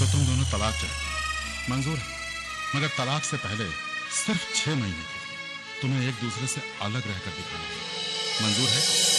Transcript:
तो तुम दोनों तलाक चाहते मंजूर है। मगर तलाक से पहले सिर्फ़ छह महीने के लिए तुम्हें एक दूसरे से अलग रहकर दिखाना मंजूर है?